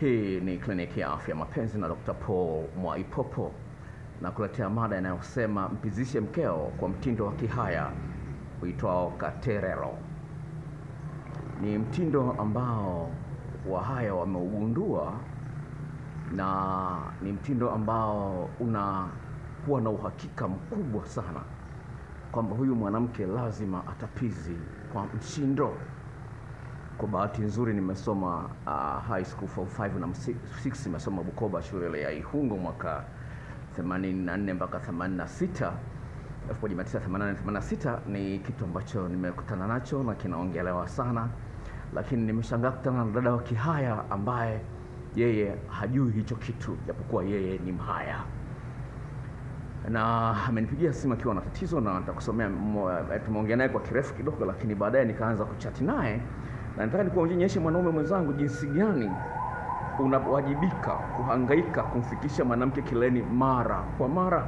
Hii ni kliniki ya afya mapenzi na Dr. Paul Mwaipopo na kuletea mada inayosema mpizishe mkeo kwa mtindo wa Kihaya uitwao Katerero. Ni mtindo ambao Wahaya wameugundua na ni mtindo ambao unakuwa na uhakika mkubwa sana kwamba huyu mwanamke lazima atapizi kwa mshindo. Kwa bahati nzuri nimesoma uh, high school form 5 na 6 nimesoma Bukoba shule ya Ihungo mwaka 84 mpaka 86 1988 86 ni kitu ambacho nimekutana nacho na kinaongelewa sana, lakini nimeshangaa kutana na dada wa Kihaya ambaye yeye hajui hicho kitu, japokuwa yeye ni Mhaya. Na amenipigia simu akiwa na tatizo, na nitakusomea. Tumeongea naye kwa kirefu kidogo, lakini baadaye nikaanza kuchati naye, na nataka nikuonyeshe mwanaume mwenzangu jinsi gani unawajibika kuhangaika kumfikisha mwanamke kileni mara kwa mara.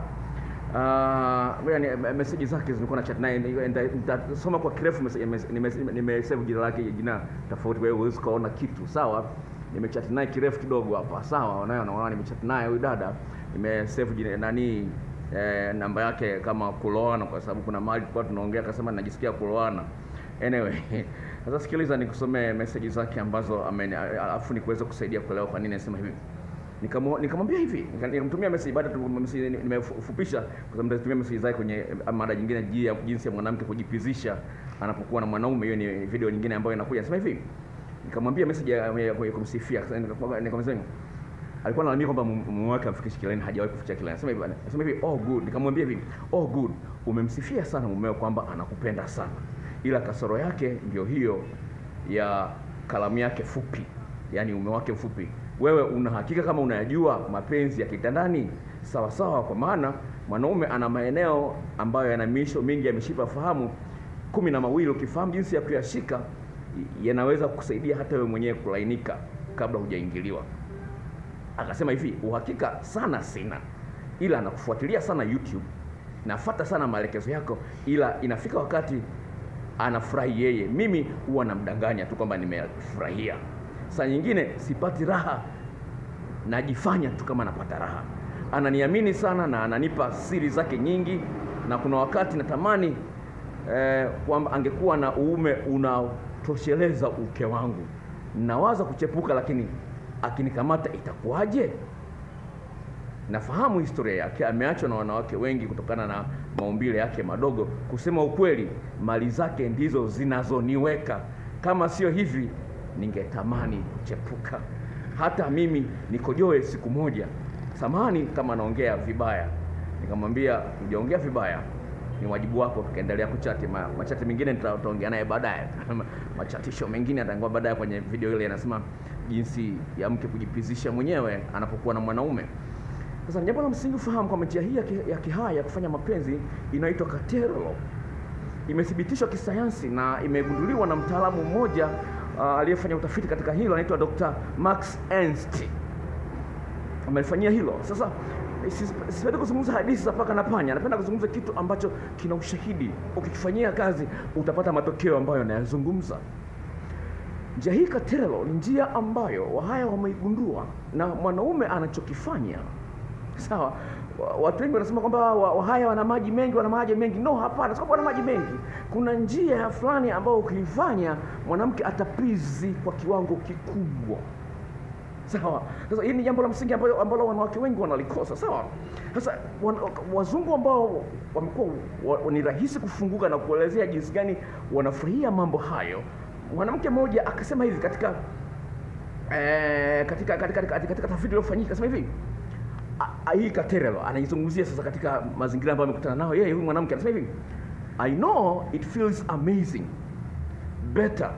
Uh, yani meseji zake zilikuwa na chat naye, nitasoma kwa kirefu. Nimesave jina lake, jina tofauti, kwa hiyo huwezi kuona kitu sawa. Nimechat naye kirefu kidogo hapa sawa, unaona, nimechat naye huyu dada, nimesave jina nani eh, namba yake kama kuloana, kwa sababu kuna mahali tulikuwa tunaongea akasema najisikia kuloana. Anyway, sasa sikiliza nikusomee message zake ambazo ameni, alafu nikuweza kusaidia kuelewa kwa nini anasema hivi. Nikamwambia hivi, nikamtumia message baada tu nimefupisha, kwa sababu nitatumia message zake kwenye mada nyingine, jinsi ya mwanamke kujipizisha anapokuwa na mwanaume. Hiyo ni video nyingine ambayo inakuja. Anasema hivi, nikamwambia message ya kumsifia, nikamwambia alikuwa analalamika kwamba mume wake amfikishi kileleni, hajawahi kufikia kileleni. Anasema hivi, anasema hivi, oh good. Nikamwambia hivi, oh good, umemsifia sana mumeo kwamba anakupenda sana, ila kasoro yake ndio hiyo ya kalamu yake fupi, yani ume wake mfupi. Wewe una hakika kama unayajua mapenzi ya kitandani sawa sawa? Kwa maana mwanaume ana maeneo ambayo yana miisho mingi ya mishipa fahamu kumi na mawili. Ukifahamu jinsi ya kuyashika, yanaweza kukusaidia hata wewe mwenyewe kulainika kabla hujaingiliwa. Akasema hivi, uhakika sana sina, ila nakufuatilia sana YouTube, nafuata sana maelekezo yako, ila inafika wakati anafurahi yeye, mimi huwa namdanganya tu kwamba nimefurahia. Saa nyingine sipati raha, najifanya tu kama napata raha. Ananiamini sana na ananipa siri zake nyingi, na kuna wakati natamani eh, kwamba angekuwa na uume unaotosheleza uke wangu. Nawaza kuchepuka, lakini akinikamata itakuwaje? Nafahamu historia yake, ameachwa na wanawake wengi kutokana na maumbile yake madogo. Kusema ukweli, mali zake ndizo zinazoniweka. Kama sio hivi, ningetamani kuchepuka, hata mimi nikojoe siku moja. Samahani kama naongea vibaya. Nikamwambia hujaongea vibaya, ni wajibu wako. Tukaendelea kuchati ma, machati mengine nitaongea naye baadaye machatisho mengine atangua baadaye kwenye video ile, anasema jinsi ya mke kujipizisha mwenyewe anapokuwa na mwanaume. Sasa jambo la msingi ufahamu kwamba njia hii ya Kihaya ya kufanya mapenzi inaitwa Katerero, imethibitishwa kisayansi na imegunduliwa na mtaalamu mmoja uh, aliyefanya utafiti katika hilo, anaitwa Dr. Max Ernst, amelifanyia hilo. Sasa sipendi kuzungumza hadithi za paka na panya, napenda kuzungumza kitu ambacho kina ushahidi. Ukikifanyia kazi utapata matokeo ambayo nayazungumza. Njia hii Katerero ni njia ambayo Wahaya wameigundua, na mwanaume anachokifanya sawa. Watu wengi wanasema kwamba Wahaya wana maji mengi, wana maji mengi. No, hapana, sio wana maji mengi. Kuna njia fulani ambayo ukiifanya mwanamke atapizi kwa kiwango kikubwa. Sawa. Sasa hii ni jambo la msingi ambalo, ambalo wanawake wengi wanalikosa. Sawa. Sasa wazungu ambao wamekuwa wa, ni rahisi kufunguka na kuelezea jinsi gani wanafurahia mambo hayo. Mwanamke mmoja akasema hivi katika eh, katika katika katika, katika tafiti iliyofanyika akasema hivi hii Katerelo anaizungumzia sasa katika mazingira ambayo amekutana nao yeye. Huyu mwanamke anasema hivi, I know it feels amazing better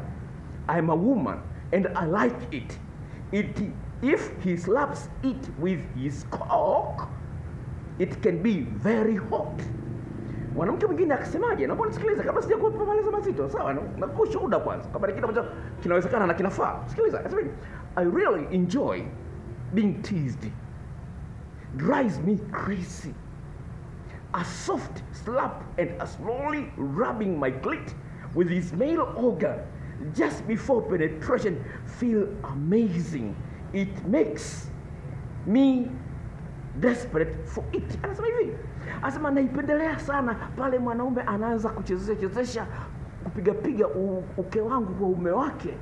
I'm a woman and I like it it if he slaps it with his cock it can be very hot. Mwanamke mwingine akasemaje? Naomba nisikilize kabla sijakupa maelezo mazito, sawa? Na kushuhuda kwanza kama kile ambacho kinawezekana na kinafaa. Sikiliza, I really enjoy being teased drives me crazy. A soft slap and a slowly rubbing my clit with his male organ just before penetration feel amazing it makes me desperate for it. Anasema hivi, anasema naipendelea sana pale mwanaume anaanza kuchezesha chezesha kupigapiga uke wangu kwa ume wake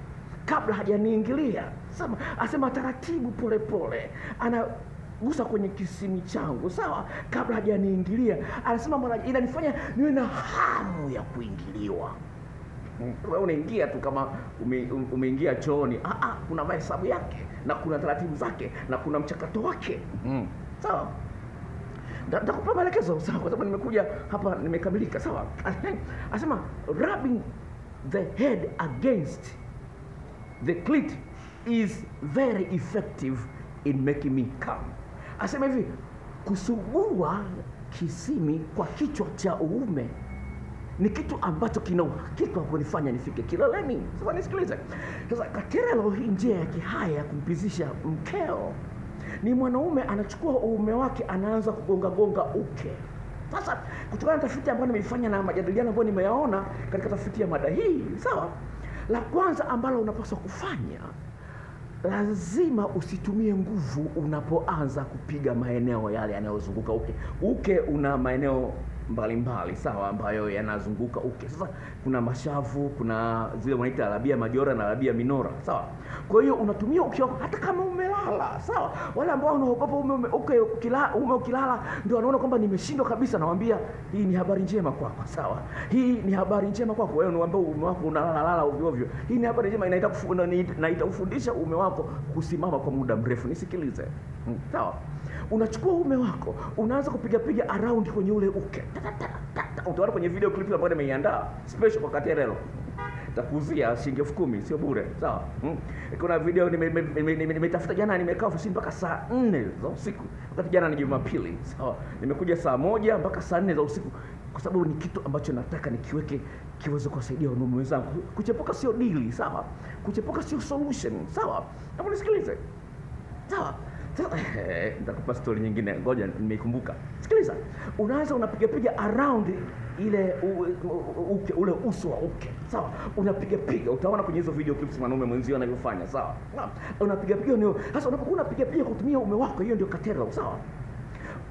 kabla hajaniingilia. Sema asema taratibu, pole pole, anagusa kwenye kisimi changu, sawa, kabla hajaniingilia. Anasema inanifanya niwe na hamu ya kuingiliwa. Wewe unaingia tu kama ume, umeingia chooni. Ah, ah, kuna mahesabu yake na kuna taratibu zake na kuna mchakato wake mm. Sawa, ntakupa nitakupa maelekezo sawa, kwa sababu nimekuja hapa nimekamilika. Sawa, anasema rubbing the head against the clit is very effective in making me calm. Asema hivi kusugua kisimi kwa kichwa cha uume ni kitu ambacho kina uhakika wa kunifanya nifike kileleni. Sasa nisikilize. Sasa katika leo hii njia ya kihaya ya kumpizisha mkeo ni mwanaume anachukua uume wake anaanza kugonga gonga uke. Sasa kutokana na tafiti ambayo nimeifanya na majadiliano ambayo nimeyaona katika tafiti ya mada hii, sawa, la kwanza ambalo unapaswa kufanya lazima usitumie nguvu unapoanza kupiga maeneo yale yanayozunguka uke. Uke una maeneo mbalimbali sawa, ambayo yanazunguka uke. Sasa kuna mashavu, kuna zile wanaita labia majora na labia minora, sawa. Kwa hiyo unatumia uke wako hata kama umelala, sawa. Wale ambao wanaogopa ume, ume, uke, ukila, ume ukilala ndio wanaona kwamba nimeshindwa kabisa, nawaambia hii ni habari njema kwako, sawa. Hii ni habari njema kwako wewe, niwaambia ume wako unalala lala ovyo ovyo. Hii ni habari njema, inaita na- na itakufundisha ume wako kusimama kwa muda mrefu. Nisikilize, sawa unachukua ume wako unaanza kupiga piga around kwenye ule uke. Ta, ta, ta, ta, ta. utaona kwenye video clip ambayo nimeiandaa. Special kwa Katerelo. Takuzia shilingi elfu kumi sio bure. Sawa? Mm. kuna video nimetafuta nime, nime, nime, jana nimekaa ofisini mpaka saa nne za usiku. Wakati jana ni jumapili. Sawa? Nimekuja saa moja mpaka saa nne za usiku. Kwa sababu ni kitu ambacho nataka nikiweke kiweze kuwasaidia wanaume wenzangu. Kuchepuka sio dili sawa? Kuchepuka sio solution sawa? Hebu nisikilize. Sawa nitakupa stori nyingine. Ngoja nimeikumbuka. Sikiliza. Unaanza unapigapiga around ile u, u, uke, ule uso wa uke. Sawa. Unapigapiga. Utaona kwenye hizo video clips mwanaume mwenzio anavyofanya. Sawa. Unapigapiga ndio. Sasa unapokuwa unapigapiga kutumia ume wako hiyo ndio katera sawa.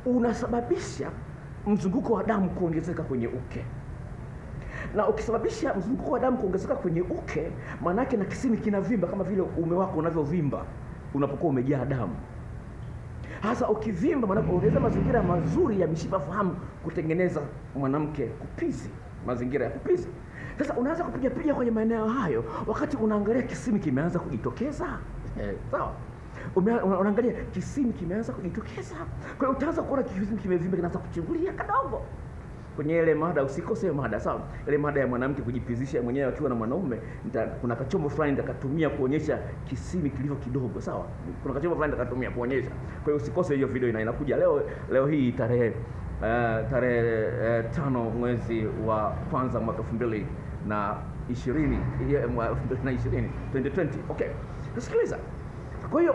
Unasababisha mzunguko wa damu kuongezeka kwenye uke. Na ukisababisha mzunguko wa damu kuongezeka kwenye uke maanake na kisimi kinavimba kama vile ume wako unavyovimba unapokuwa umejaa damu hasa ukivimba maanake unaweza mazingira mazuri ya mishipa fahamu kutengeneza mwanamke kupizi mazingira ya kupizi. Sasa unaanza kupiga piga kwenye maeneo hayo wakati unaangalia kisimi kimeanza kujitokeza. Eh, sawa. Unaangalia kisimi kimeanza kujitokeza. Kwa hiyo utaanza kuona kisimi kimevimba kinaanza kuchungulia kadogo kwenye ile mada usikose mada sawa? Ile mada ya mwanamke kujipizisha mwenyewe akiwa na mwanaume kuna kachombo fulani nitakatumia kuonyesha kisimi kilivyo kidogo sawa? Kuna kachombo fulani nitakatumia kuonyesha. Kwa hiyo usikose hiyo video ina inakuja leo leo hii tarehe uh, tarehe uh, tano mwezi wa kwanza mwaka elfu mbili na ishirini eh, elfu mbili na ishirini 2020 okay. Tusikiliza kwa hiyo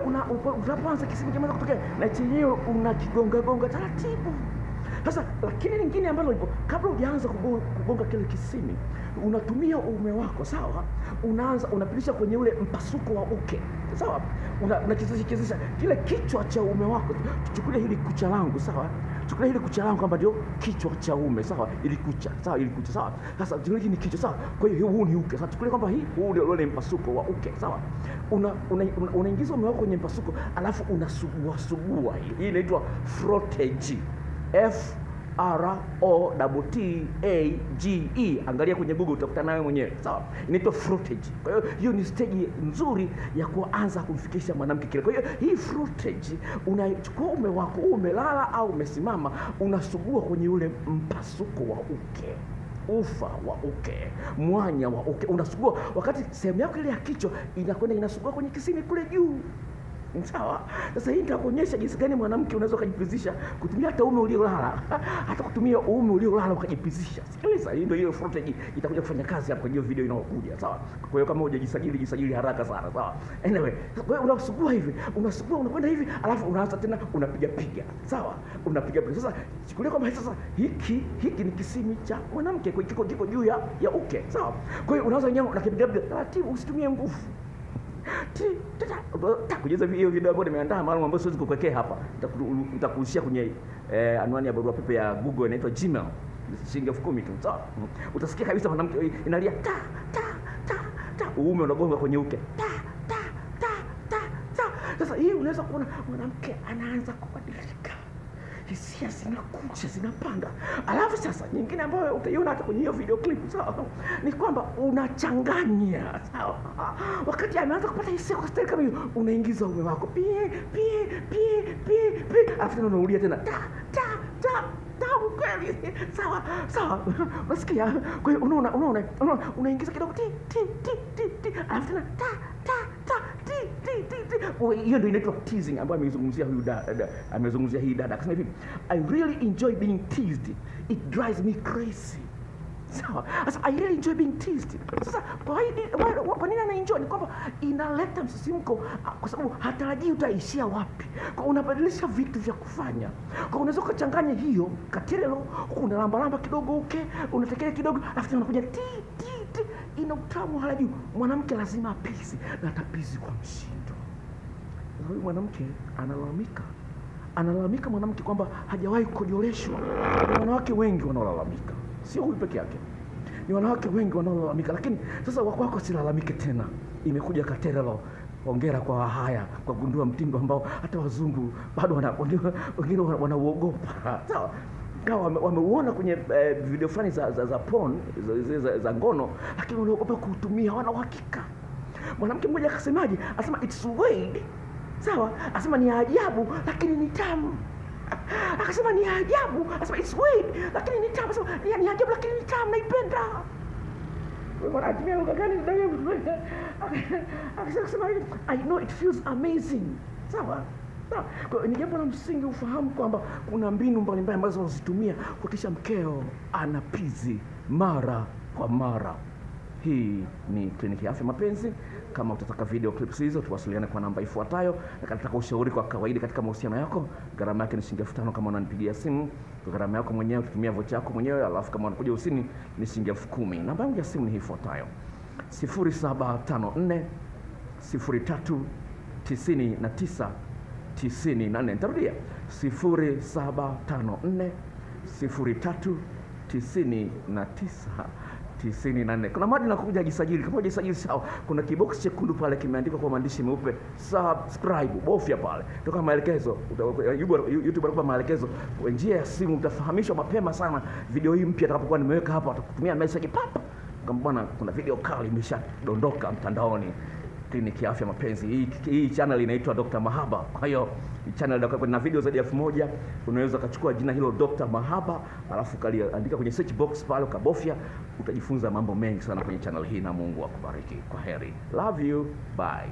unapoanza kisimi kimeanza kutokea na chenyewe unakigonga gonga taratibu sasa lakini lingine ambalo lipo kabla hujaanza kugonga, kile kisimi unatumia uume wako sawa? Unaanza unapitisha kwenye ule mpasuko wa uke sawa? Una, unachezesha chezesha kile kichwa cha uume wako. Chukulia hili kucha langu sawa? Chukulia hili kucha langu kwamba ndio kichwa cha ume sawa? Ili kucha sawa? Ili kucha sawa? Sasa hili ni kichwa sawa? Kwa hiyo huu ni uke sasa chukulia kwamba hii huu ndio ule mpasuko wa uke sawa? Unaingiza una una, una, ume wako kwenye mpasuko alafu unasugua sugua hii inaitwa frottage F R O T A G E. Angalia kwenye Google utakutana nayo mwenyewe, sawa? Inaitwa fruitage. Kwa hiyo hiyo ni stage nzuri ya kuanza kumfikisha mwanamke kile. Kwa hiyo hii fruitage, unachukua ume wako umelala au umesimama, unasugua kwenye ule mpasuko wa uke ufa wa uke mwanya wa uke unasugua wakati sehemu yako ile ya kichwa inakwenda inasugua kwenye kisimi kule juu sawa. Sasa hii nitakuonyesha jinsi gani mwanamke unaweza ukajipizisha kutumia hata ume uliolala. Hata kutumia uume uliolala ukajipizisha. Sikiliza hii ndio ile footage itakuja kufanya kazi hapo kwenye hiyo video inayokuja. Sawa. Kwa hiyo kama hujajisajili jisajili haraka sana. Sawa. Anyway kwa hiyo unasugua hivi unasugua unakwenda hivi alafu unaanza tena unapiga piga. Sawa. Unapiga piga. Sasa chukulia kwamba sasa hiki hiki ni kisimi cha mwanamke. Kwa kiko kiko juu ya ya uke. Sawa. Kwa hiyo unaanza nyango unakipiga piga taratibu usitumie nguvu Ti, ti, kujaza hiyo video ambayo nimeandaa maalum ambayo siwezi kukuwekea hapa, Nitaku- nitakurushia kwenye eh, anwani ya barua pepe ya Google inaitwa Gmail, shilingi elfu kumi tu. Sawa, utasikia kabisa mwanamke inalia ta ta ta ta, uume unagonga kwenye uke ta ta ta ta ta. Sasa hii unaweza kuona mwanamke anaanza hisia zinakuja zinapanda. Alafu sasa nyingine ambayo utaiona hata kwenye hiyo video clip sawa, ni kwamba unachanganya sawa. Wakati ameanza kupata hisia kwa staili kama hiyo, unaingiza ume wako pi pi pi pi pi, alafu tena unaulia tena ta ta ta kweli, sawa sawa, unasikia? Kwa hiyo unaona unaona unaingiza kidogo ti ti ti ti alafu tena ta ti. Oh, Hiyo ndio inaitwa teasing ambayo amezungumzia huyu dada, amezungumzia hii dada akasema hivi, I really enjoy being teased, it drives me crazy. Sawa. Sasa I really enjoy being teased. Sasa kwa nini anaenjoy? Ni kwamba inaleta msisimko ah, kwa sababu hatarajii utaishia wapi. Kwa unabadilisha vitu vya kufanya. Kwa unaweza ukachanganya hiyo katirelo, kuna kidogo uke, unatekele kidogo, afu unakuja ti ti ti, ina utamu hala juu. Mwanamke lazima apizi na tapizi kwa mshindo. Huyu mwanamke analalamika analalamika mwanamke kwamba hajawahi kujoreshwa. Ni wanawake wengi wanaolalamika, sio huyu peke yake, ni wanawake wengi wanaolalamika. Lakini sasa wakwako silalamike tena, imekuja Katerelo. Hongera kwa haya kwa kugundua mtindo ambao hata wazungu bado wengine wanauogopa. Sawa Wame- wameuona kwenye eh, video fulani za, za, za porn za, za, za, ngono, lakini wanaogopa kuutumia, wana uhakika. Mwanamke mmoja akasemaje? Asema it's weird sawa, asema ni ajabu lakini ni tamu. Akasema ni ajabu, asema it's weird lakini ni tamu. Asema ni, ajabu lakini ni tamu, naipenda. Wewe mwana atumia lugha gani? Akasema I know it feels amazing. Sawa. Sawa. Kwa ni jambo la msingi ufahamu kwamba kuna mbinu mbalimbali ambazo unazitumia kuhakikisha mkeo anapizi mara kwa mara. Hii ni kliniki ya afya mapenzi. Kama utataka video clips hizo, tuwasiliane kwa namba ifuatayo. Na kama unataka ushauri kwa kawaida katika mahusiano yako, gharama yake ni shilingi elfu tano kama unanipigia simu. Kwa gharama yako mwenyewe, utatumia vocha yako mwenyewe, alafu kama unakuja usini ni shilingi elfu kumi. Namba yangu ya simu ni hii ifuatayo: 0754 03 99 94. Nitarudia. 0754 03 99 94. Kuna mada inakuja jisajili. Kama jisajili sawa, kuna kibox chekundu pale kimeandikwa kwa maandishi meupe subscribe, bofya pale, toka maelekezo. YouTube YouTube anakupa maelekezo. Kwa njia ya simu, utafahamishwa mapema sana video hii mpya atakapokuwa nimeweka hapa, atakutumia message papa, kama bwana, kuna video kali imeshadondoka mtandaoni kliniki ya afya mapenzi. Hii, hii channel inaitwa Dr. Mahaba. Kwa hiyo channel na video zaidi ya elfu moja. Unaweza ukachukua jina hilo Dr. Mahaba, alafu ukaliandika kwenye search box pale, ukabofya, utajifunza mambo mengi sana kwenye channel hii, na Mungu akubariki. Kwa heri, love you, bye.